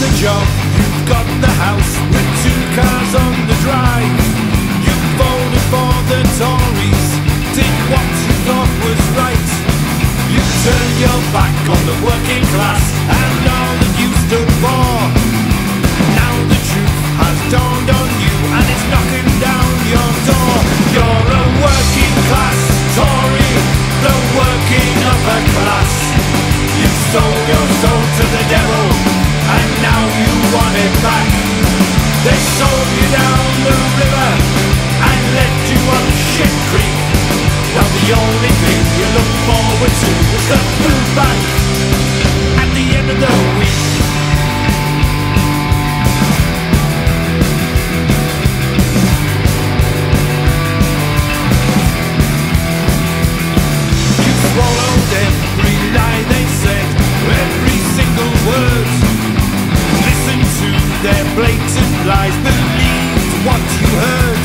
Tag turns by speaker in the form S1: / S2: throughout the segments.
S1: the job, you've got the house with two cars on the drive. You voted for the Tories. Sold you down the river and led you up shit creek. Now the only thing you look forward to is the food bank at the end of the week. You swallowed every lie they said, every single word. Listen to their blatant lies, believed what you heard.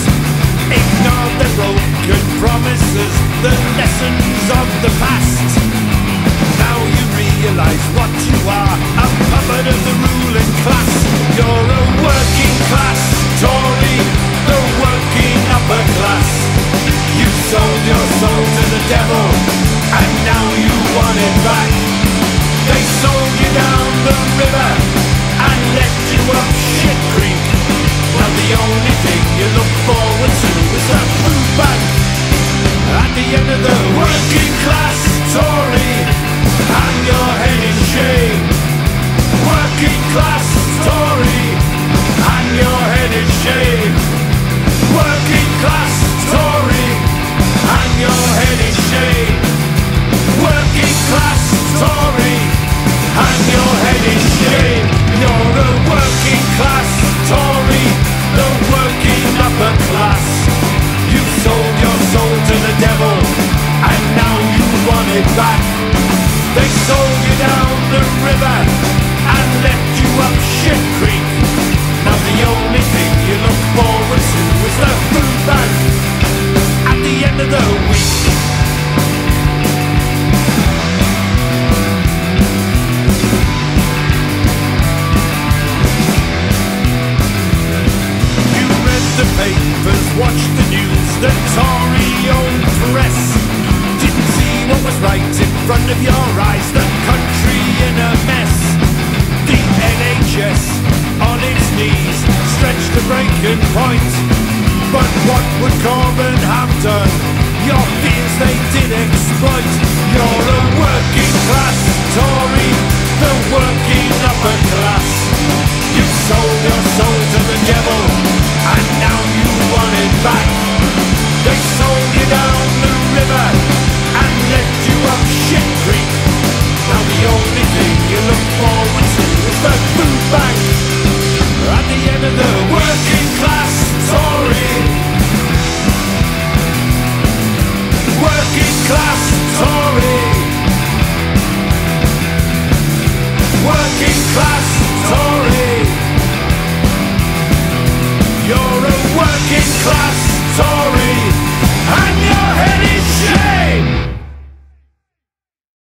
S1: Ignored their broken promises, the lessons of the past. Now you realize what you are, a puppet of the ruling class. You're class Tory. Hang your head in shame. Working class. Hang your head in shame. Working class. Hang your head in shame. You're a working class. The working upper class. You sold your soul to the devil, and now you want it back. They sold you down the river watched the news, the Tory owned press. Didn't see what was right in front of your eyes, the country in a mess. The NHS on its knees, stretched to breaking point. But what would Corbyn have done? Your fears they did exploit. You're class Tory. Working class Tory. You're a working class Tory.